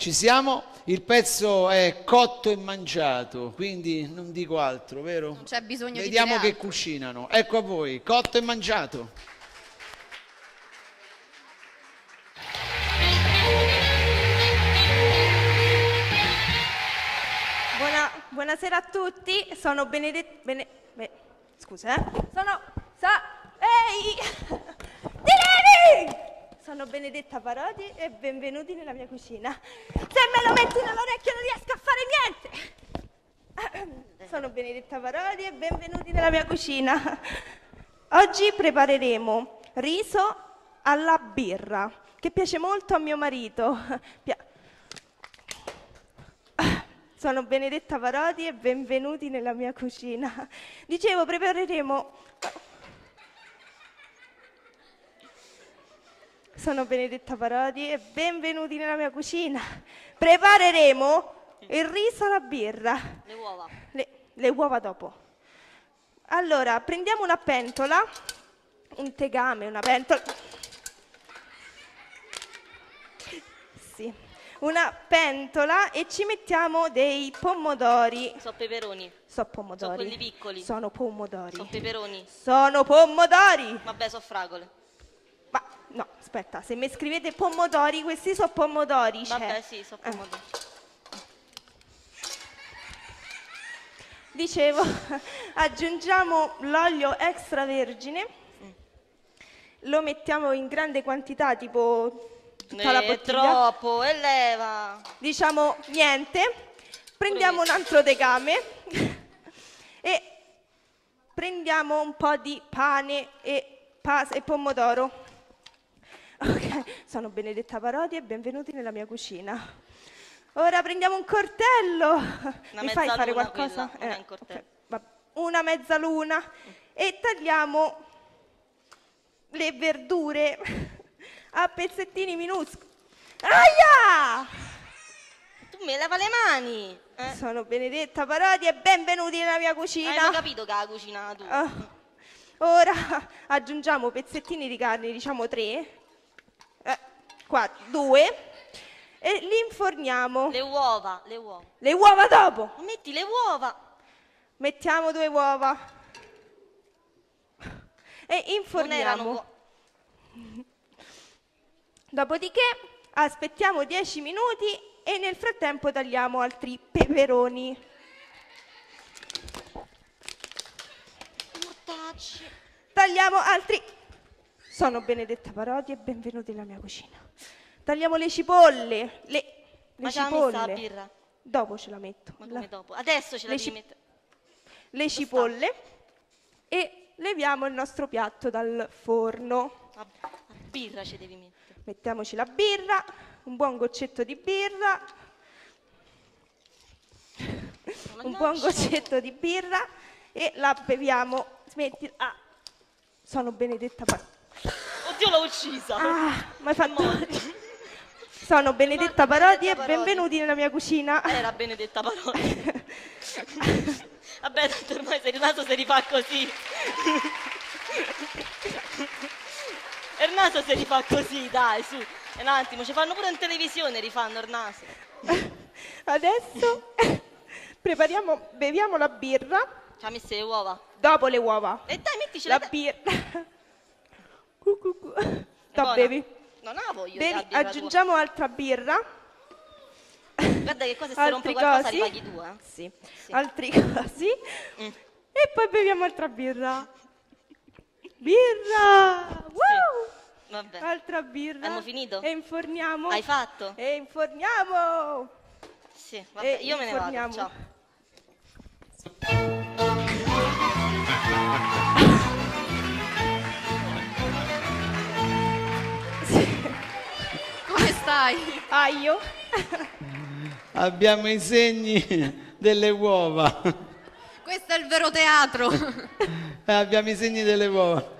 Ci siamo? Il pezzo è cotto e mangiato, quindi non dico altro, vero? Non c'è bisogno Vediamo di che dire altro. cucinano. Ecco a voi, cotto e mangiato. Buona- buonasera a tutti, sono Benedetta... Bene, Be- scusa, eh? Sono... Sa, ehi! Tireni! Sono Benedetta Parodi e benvenuti nella mia cucina. Se me lo metti nell'orecchio non riesco a fare niente! Sono Benedetta Parodi e benvenuti nella mia cucina. Oggi prepareremo riso alla birra, che piace molto a mio marito. Sono Benedetta Parodi e benvenuti nella mia cucina. Dicevo, prepareremo... Sono Benedetta Parodi e benvenuti nella mia cucina. Prepareremo il riso alla birra. Le uova. Le, le uova dopo. Allora, prendiamo una pentola, un tegame, una pentola. Sì, una pentola e ci mettiamo dei pomodori. So peperoni. So pomodori. So quelli piccoli. Sono pomodori. So peperoni. Sono pomodori. Vabbè, so fragole. No, aspetta, se mi scrivete pomodori, questi sono pomodori. cioè. Vabbè, sì, so Eh. pomodori. Dicevo, aggiungiamo l'olio extravergine, lo mettiamo in grande quantità, tipo tutta la Eh, bottiglia. troppo, e leva. Diciamo niente, prendiamo un altro tegame e prendiamo un po' di pane e, e pomodoro. Ok, sono Benedetta Parodi e benvenuti nella mia cucina. Ora prendiamo un coltello. Mi fai fare qualcosa? quella, non è un coltello. ok, va- una mezzaluna e tagliamo le verdure a pezzettini minuscoli. Aia! Tu mi leva le mani. Eh? Sono Benedetta Parodi e benvenuti nella mia Hai cucina. capito che la cucina tu? Ah, ora aggiungiamo pezzettini di carne, diciamo tre, eh, qua due, e li inforniamo. Le uova, le uova. Le uova dopo. Metti le uova. Mettiamo due uova e inforniamo. uova. Dopodiché aspettiamo 10 minuti e nel frattempo tagliamo altri peperoni. Mortacci. Tagliamo altri. Sono Benedetta Parodi e benvenuti nella mia cucina. Tagliamo le cipolle. Le, le Ma ce la la cipolle. birra? Dopo ce la metto. Ma La- come dopo? Adesso ce la Le devi ci- le cipolle e leviamo il nostro piatto dal forno. La, la birra ci devi mettere. Mettiamoci la birra, un buon goccetto di birra, un buon goccetto di birra e la beviamo. Smetti. Ah, sono Benedetta Parodi. Oddio, l'ho uccisa. Ah, ma hai fatto... Sono Benedetta Parodi e Parodi. benvenuti nella mia cucina. Era benedetta parola. Vabbè, tanto ormai sei naso si rifà così. Il naso si rifà così, dai, su. E un attimo, ci fanno pure in televisione, rifanno il naso. Adesso prepariamo, beviamo la birra, Ci ha messo le uova. dopo le uova. E dai, mettici La la... birra. Cu, cu, cu. Dopo buona? bevi. Non la voglio. Bevi, la birra tua. aggiungiamo altra birra. Guarda che cosa se rompe altri qualcosa cosi. ripaghi tu, eh. Sì. Sì. Altri cosi. Mm. E poi beviamo altra birra. Birra! Woo! Vabbè. Altra birra. Abbiamo finito? E inforniamo. Hai fatto? E inforniamo. Sì, vabbè, E io me ne vado. inforniamo. Ciao. Stai? Aio. Abbiamo i segni delle uova. Questo è il vero teatro. Abbiamo i segni delle uova.